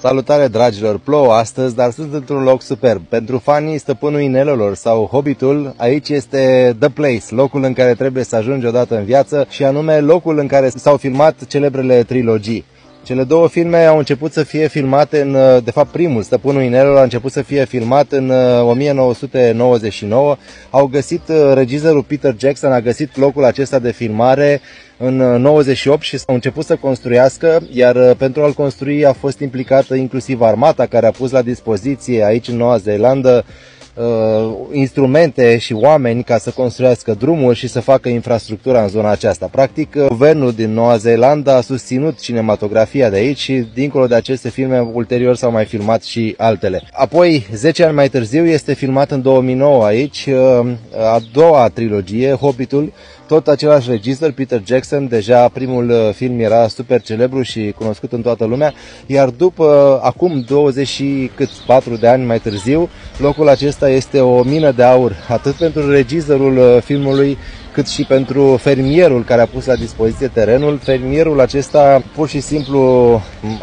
Salutare dragilor, plouă astăzi, dar sunt într-un loc superb. Pentru fanii stăpânul inelelor sau Hobbitul, aici este The Place, locul în care trebuie să ajungi odată în viață și anume locul în care s-au filmat celebrele trilogii. Cele două filme au început să fie filmate în, de fapt primul, Stăpânul Inelelor, a început să fie filmat în 1999. Au găsit, regizorul Peter Jackson a găsit locul acesta de filmare în 98 și au început să construiască, iar pentru a-l construi a fost implicată inclusiv armata care a pus la dispoziție aici în Noua Zeelandă uh, instrumente și oameni ca să construiască drumuri și să facă infrastructura în zona aceasta. Practic, uh, guvernul din Noua Zeelandă a susținut cinematografia de aici și dincolo de aceste filme, ulterior s-au mai filmat și altele. Apoi, 10 ani mai târziu, este filmat în 2009 aici uh, a doua trilogie, Hobbitul, tot același regizor, Peter Jackson, deja primul uh, film era super celebru și cunoscut în toată lumea, iar după, acum 24 de ani mai târziu, locul acesta este o mină de aur, atât pentru regizorul uh, filmului, cât și pentru fermierul care a pus la dispoziție terenul. Fermierul acesta pur și simplu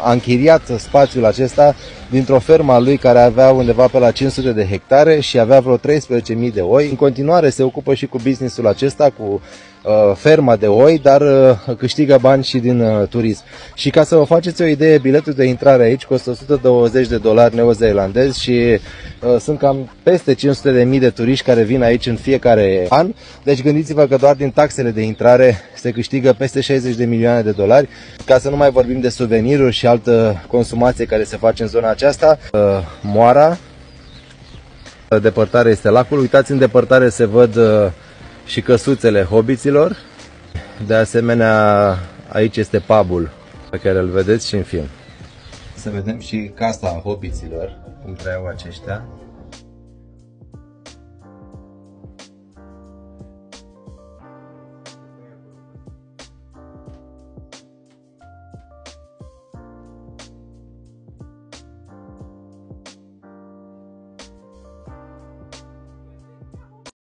a închiriat spațiul acesta dintr-o fermă a lui care avea undeva pe la 500 de hectare și avea vreo 13.000 de oi. În continuare se ocupă și cu businessul acesta, cu uh, ferma de oi, dar uh, câștigă bani și din uh, turism. Și ca să vă faceți o idee, biletul de intrare aici costă 120 de dolari neozeelandezi și uh, sunt cam peste 500 de mii de turiști care vin aici în fiecare an. Deci gândiți-vă că doar din taxele de intrare se câștigă peste 60 de milioane de dolari, ca să nu mai vorbim de suveniruri și altă consumație care se face în zona aceasta. Uh, moara, depărtare este lacul. Uitați, în depărtare se văd uh, și căsuțele hobiților. De asemenea, aici este pubul pe care îl vedeți și în film. Să vedem și casa hobiților, cum trăiau aceștia.